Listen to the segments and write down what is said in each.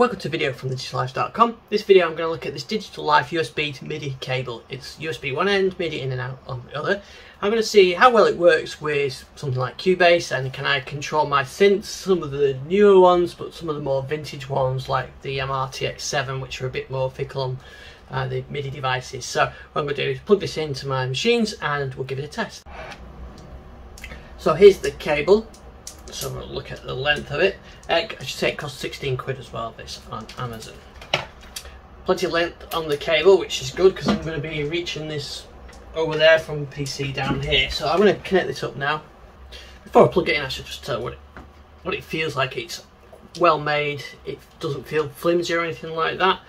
Welcome to a video from digitallife.com. This video I'm going to look at this Digitallife USB to MIDI cable. It's USB one end, MIDI in and out on the other. I'm going to see how well it works with something like Cubase and can I control my synths, some of the newer ones but some of the more vintage ones like the MRTX7 which are a bit more fickle on uh, the MIDI devices. So what I'm going to do is plug this into my machines and we'll give it a test. So here's the cable so we'll look at the length of it. Uh, I should say it costs 16 quid as well, this on Amazon. Plenty of length on the cable, which is good because I'm going to be reaching this over there from PC down here. So I'm going to connect this up now. Before I plug it in, I should just tell what it, what it feels like. It's well made. It doesn't feel flimsy or anything like that.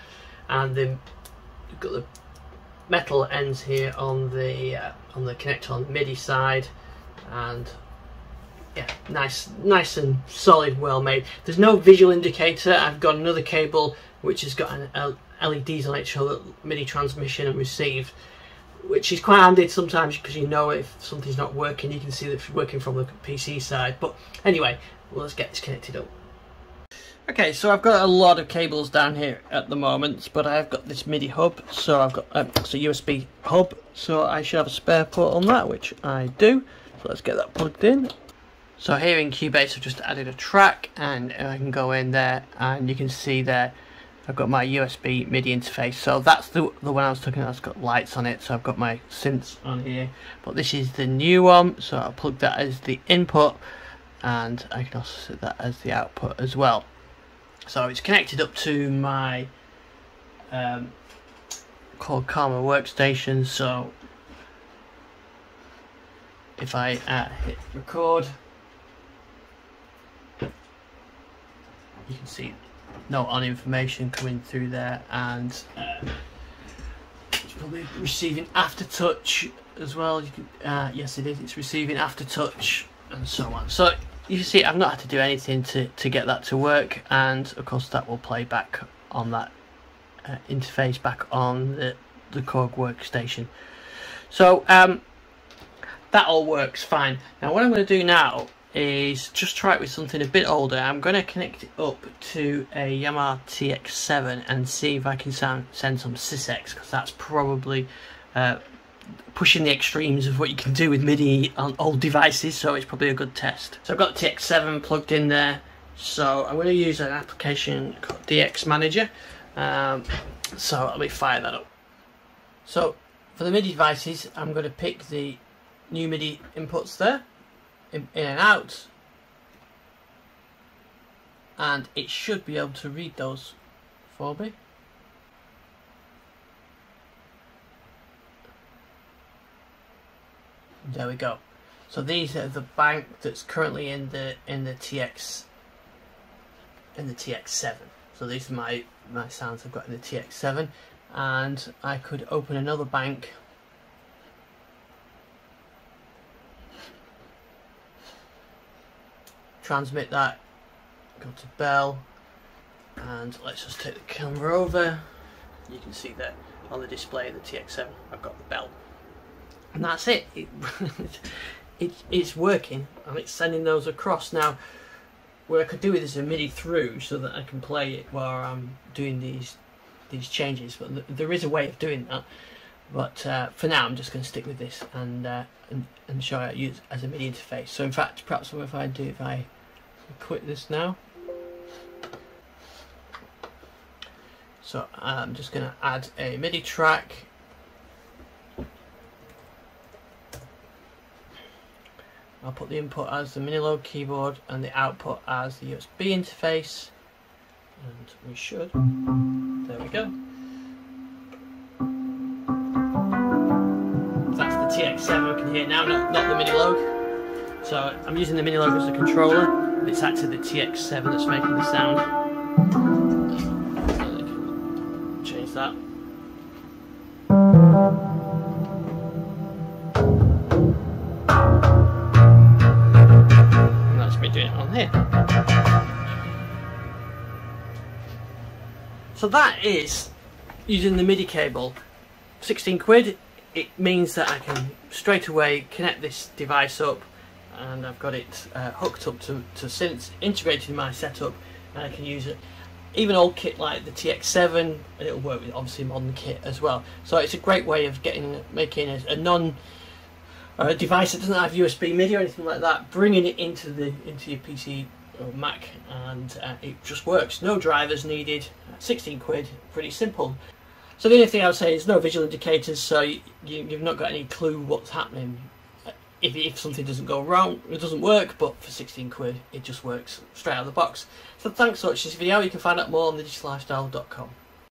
And then you've got the metal ends here on the uh, on the connector on the MIDI side, and yeah, nice, nice and solid, well made. There's no visual indicator. I've got another cable which has got an LEDs on it show that MIDI transmission and receive, which is quite handy sometimes because you know if something's not working, you can see that it's working from the PC side. But anyway, well, let's get this connected up. Okay, so I've got a lot of cables down here at the moment, but I've got this MIDI hub, so I've got um, it's a USB hub, so I should have a spare port on that, which I do. So let's get that plugged in so here in Cubase I've just added a track and I can go in there and you can see there I've got my USB MIDI interface. So that's the, the one I was talking about, it's got lights on it so I've got my synths on here. But this is the new one so I'll plug that as the input and I can also set that as the output as well. So it's connected up to my um, Korg Karma workstation so if I uh, hit record you can see note on information coming through there and uh, it's probably receiving aftertouch as well. You can, uh, yes it is. It's receiving after touch and so on. So you can see I've not had to do anything to, to get that to work and of course that will play back on that uh, interface back on the, the Korg workstation. So um, that all works fine. Now what I'm going to do now is just try it with something a bit older. I'm going to connect it up to a Yamaha TX7 and see if I can sound, send some SysEx because that's probably uh, pushing the extremes of what you can do with MIDI on old devices so it's probably a good test. So I've got the TX7 plugged in there so I'm going to use an application called DX Manager um, so let me fire that up. So for the MIDI devices I'm going to pick the new MIDI inputs there in, in and out and it should be able to read those for me. There we go. So these are the bank that's currently in the in the TX in the TX7. So these are my my sounds I've got in the TX7 and I could open another bank transmit that, go to Bell, and let's just take the camera over. You can see that on the display of the TX7, I've got the bell. And that's it. it, it it's working and it's sending those across. Now, what I could do is a MIDI through so that I can play it while I'm doing these these changes. But th there is a way of doing that. But uh, for now, I'm just going to stick with this and, uh, and and show it as a MIDI interface. So in fact, perhaps what if I do if I quit this now. So I'm just going to add a MIDI track. I'll put the input as the Minilogue keyboard and the output as the USB interface. And we should. There we go. That's the TX7 we can hear now, not, not the Minilogue. So I'm using the Minilogue as a controller. It's actually the TX7 that's making the sound. Change that. And that's me doing it on here. So that is using the MIDI cable. 16 quid. It means that I can straight away connect this device up and I've got it uh, hooked up to, to synths, integrated in my setup, and I can use it even old kit like the TX7, and it'll work with obviously modern kit as well. So it's a great way of getting making a, a non a device that doesn't have USB MIDI or anything like that, bringing it into the into your PC or Mac, and uh, it just works. No drivers needed. 16 quid, pretty simple. So the only thing I would say is no visual indicators, so you, you, you've not got any clue what's happening if, if something doesn't go wrong, it doesn't work, but for 16 quid, it just works straight out of the box. So thanks for watching this video. You can find out more on thedigitallifestyle.com.